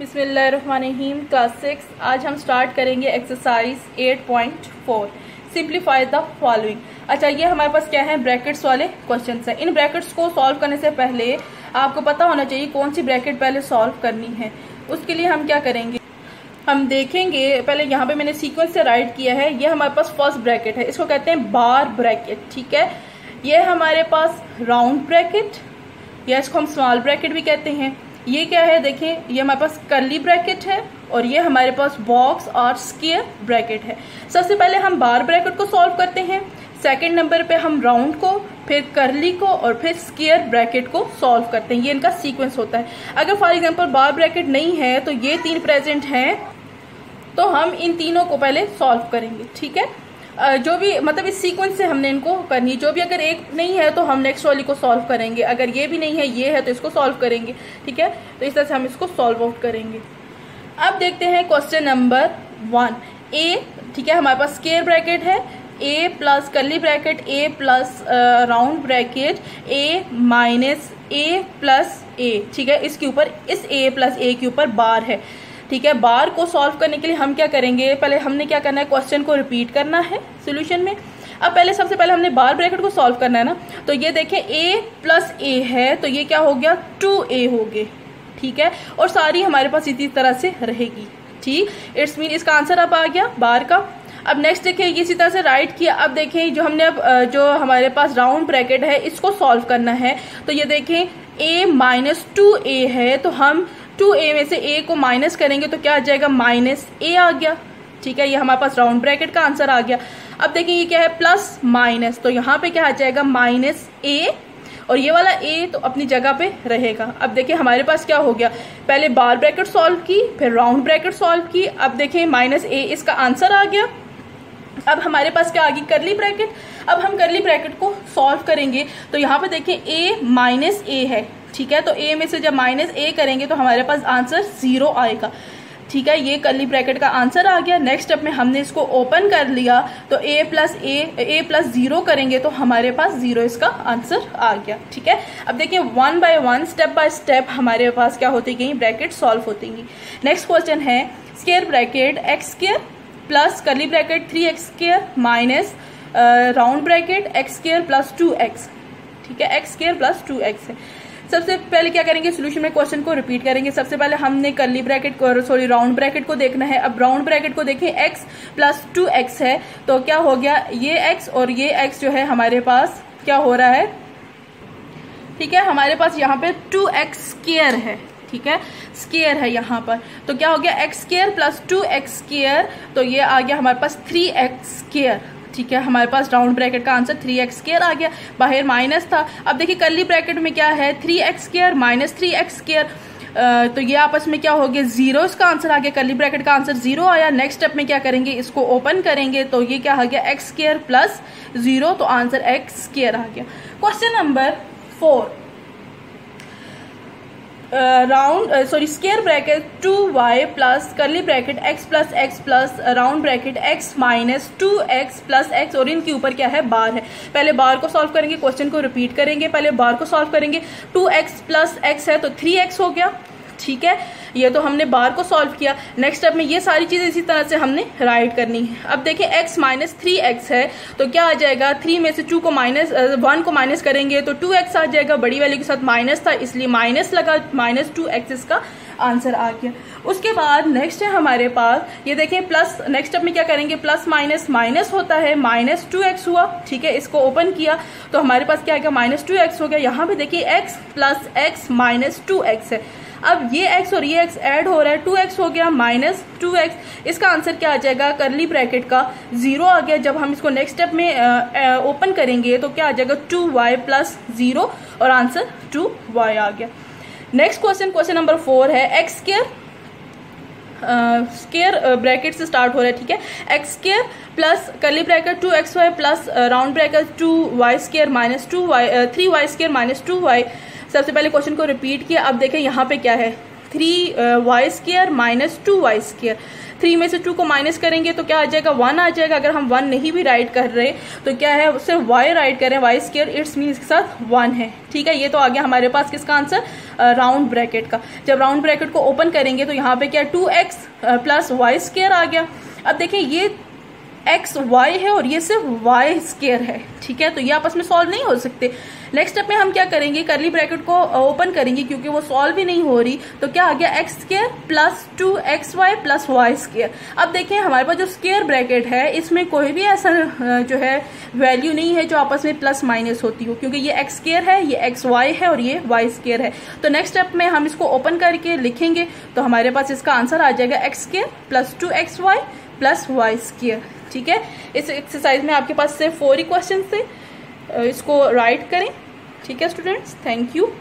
बिस्मिल्लाहिर्रहमानिर्रहीम class six आज हम स्टार्ट करेंगे एक्सरसाइज 8.4 सिंप्लीफाई द फॉलोइंग अच्छा ये हमारे पास क्या है? ब्रैकेट्स वाले क्वेश्चन है। इन ब्रैकेट्स को सॉल्व करने से पहले आपको पता होना चाहिए कौन सी ब्रैकेट पहले सॉल्व करनी है। उसके लिए हम क्या करेंगे? हम देखेंगे, पहले यहाँ पे मैंने सीक्वेंस से राइट किया है। ये हमारे पास फ़र्स्ट ब्रैकेट है। इसको कहते हैं बार ब्रैकेट ठीक है? ये हमारे पास राउंड ब्रैकेट या इसको हम स्मॉल ब्रैकेट भी कहते हैं। ये क्या है? देखें ये हमारे पास करली ब्रैकेट है और ये हमारे पास बॉक्स और स्केयर ब्रैकेट है। सबसे पहले हम बार ब्रैकेट को सॉल्व करते हैं। सेकेंड नंबर पे हम राउंड को, फिर करली को और फिर स्केयर ब्रैकेट को सॉल्व करते हैं। ये इनका सीक्वेंस होता है। अगर फॉर एग्जांपल बार ब्रैकेट नहीं है तो ये तीन प्रेजेंट हैं। तो हम इन तीनों को पहले सॉल्व करेंगे, ठीक है? जो भी मतलब इस सीक्वेंस से हमने इनको करनी जो भी अगर एक नहीं है तो हम नेक्स्ट वाली को सॉल्व करेंगे। अगर ये भी नहीं है, ये है तो इसको सॉल्व करेंगे। ठीक है? तो इस तरह से हम इसको सॉल्व आउट करेंगे। अब देखते हैं क्वेश्चन नंबर वन ए ठीक है, हमारे पास स्केयर ब्रैकेट है। A plus curly bracket A plus round bracket A minus A plus A ठीक है? इसके ऊपर, इस ए प्लस ए के ऊपर बार है। ठीक है, बार को सॉल्व करने के लिए हम क्या करेंगे? पहले हमने क्या करना है? क्वेश्चन को रिपीट करना है सोल्यूशन में। अब पहले, सबसे पहले हमने बार ब्रैकेट को सॉल्व करना है ना? तो ये देखें ए प्लस ए है तो ये क्या हो गया? टू ए हो गए, ठीक है? और सारी हमारे पास इसी तरह से रहेगी, ठीक? इट्स मीन इसका आंसर अब आ गया बार का। अब नेक्स्ट देखिए इसी तरह से राइट किया। अब देखें, जो हमने अब जो हमारे पास राउंड ब्रैकेट है, इसको सॉल्व करना है। तो ये देखें ए माइनस टू ए है तो हम टू ए में से ए को माइनस करेंगे तो क्या आ जाएगा? माइनस ए आ गया। ठीक है, ये हमारे पास राउंड ब्रैकेट का आंसर आ गया। अब देखिए ये क्या है? प्लस माइनस तो यहाँ पे क्या आ जाएगा? माइनस ए और ये वाला ए तो अपनी जगह पे रहेगा। अब देखिए हमारे पास क्या हो गया? पहले बार ब्रैकेट सॉल्व की, फिर राउंड ब्रैकेट सॉल्व की। अब देखिए माइनस ए इसका आंसर आ गया। अब हमारे पास क्या आ गई? करली ब्रैकेट अब हम करली ब्रैकेट को सॉल्व करेंगे। तो यहाँ पे देखिए ए माइनस ए है। ठीक है? तो ए में से जब माइनस ए करेंगे तो हमारे पास आंसर ज़ीरो आएगा। ठीक है? ये करली ब्रैकेट का आंसर आ गया। नेक्स्ट स्टेप में हमने इसको ओपन कर लिया। तो A plus A A plus zero करेंगे तो हमारे पास ज़ीरो इसका आंसर आ गया। ठीक है? अब देखिए one by one step by step हमारे पास क्या होती गई? ब्रैकेट सॉल्व होती गई। नेक्स्ट क्वेश्चन है square bracket X square plus curly bracket three X square minus round bracket X square plus two X ठीक है? X square plus two X है। सबसे पहले क्या करेंगे? सोल्यूशन में क्वेश्चन को रिपीट करेंगे। सबसे पहले हमने curly bracket sorry round bracket को देखना है। अब राउंड ब्रैकेट को देखें। एक्स प्लस टू एक्स है। तो क्या हो गया? ये एक्स और ये एक्स जो है हमारे पास क्या हो रहा है? ठीक है, हमारे पास यहाँ पे टू एक्स स्केयर है। ठीक है? स्केयर है यहाँ पर। तो क्या हो गया? X square plus two X square तो ये आ गया हमारे पास थ्री एक्स स्केयर ठीक है, हमारे पास राउंड ब्रैकेट का आंसर थ्री एक्स स्केयर आ गया। बाहर माइनस था। अब देखिए कल्ली ब्रैकेट में क्या है? Three X square minus three X square तो ये आपस में क्या हो गया? ज़ीरो इसका आंसर आ गया। कल्ली ब्रैकेट का आंसर ज़ीरो आया। नेक्स्ट स्टेप में क्या करेंगे? इसको ओपन करेंगे। तो ये क्या आ गया? एक्स स्केयर प्लस ज़ीरो तो आंसर एक्स स्केयर आ गया। Question number four round sorry square bracket two Y plus curly bracket X plus X plus round bracket X minus two X plus X और इनके ऊपर क्या है? बार है। पहले बार को सॉल्व करेंगे क्वेश्चन को रिपीट करेंगे, पहले बार को सॉल्व करेंगे टू एक्स प्लस एक्स है तो थ्री एक्स हो गया। ठीक है? ये तो हमने बार को सॉल्व किया। नेक्स्ट स्टेप में ये सारी चीज़ें इसी तरह से हमने राइट करनी है। अब देखिए x माइनस थ्री एक्स है तो क्या आ जाएगा? थ्री में से टू को माइनस वन को माइनस करेंगे तो टू एक्स आ जाएगा, बड़ी वैल्यू के साथ माइनस था, इसलिए माइनस लगा माइनस टू एक्स इसका आंसर आ गया। उसके बाद नेक्स्ट है हमारे पास, ये देखें प्लस नेक्स्ट स्टेप में क्या करेंगे? प्लस माइनस माइनस होता है माइनस टू एक्स हुआ, ठीक है, इसको ओपन किया तो हमारे पास क्या आएगा माइनस टू एक्स हो गया। यहाँ पे देखिए X plus X minus two X है। अब ये x और ये x ऐड हो रहा है टू एक्स हो गया माइनस टू एक्स इसका आंसर क्या आ जाएगा? करली ब्रैकेट का ज़ीरो आ गया। जब हम इसको नेक्स्ट स्टेप में ओपन करेंगे तो क्या आ जाएगा? टू वाई प्लस ज़ीरो और आंसर टू वाई आ गया। Next question question number four है। एक्स स्केयर स्केयर ब्रैकेट से स्टार्ट हो रहा है, ठीक है? X square plus curly bracket two X Y plus round bracket two Y square minus two Y three Y square minus two Y सबसे पहले question को रिपीट किया। अब देखें यहाँ पे क्या है। Three Y square minus two Y square three में से टू को माइनस करेंगे तो क्या आ जाएगा? वन आ जाएगा। अगर हम वन नहीं भी राइट कर रहे तो क्या है? सिर्फ़ वाई राइट कर रहे हैं। वाई स्केयर इट्स मीन के साथ वन है। ठीक है? ये तो आ गया हमारे पास किसका आंसर राउंड ब्रैकेट का। जब राउंड ब्रैकेट को ओपन करेंगे तो यहाँ पे क्या two X plus Y square आ गया। अब देखिए ये एक्स वाई है और ये सिर्फ़ वाई स्केयर है। ठीक है? तो ये आपस में सॉल्व नहीं हो सकते। नेक्स्ट स्टेप में हम क्या करेंगे? करली ब्रैकेट को ओपन करेंगे क्योंकि वो सॉल्व ही नहीं हो रही। तो क्या आ गया? X square plus two X Y plus Y square अब देखिए हमारे पास जो स्केयर ब्रैकेट है, इसमें कोई भी ऐसा जो है वैल्यू नहीं है जो आपस में प्लस माइनस होती हो, क्योंकि ये एक्स स्केयर है, ये एक्स वाई है और ये वाई स्केयर है। तो नेक्स्ट स्टेप में हम इसको ओपन करके लिखेंगे तो हमारे पास इसका आंसर आ जाएगा X square plus two X Y plus Y square ठीक है? इस एक्सरसाइज में आपके पास सिर्फ़ फोर ही क्वेश्चन थे। इसको राइट करें। ठीक है स्टूडेंट्स थैंक यू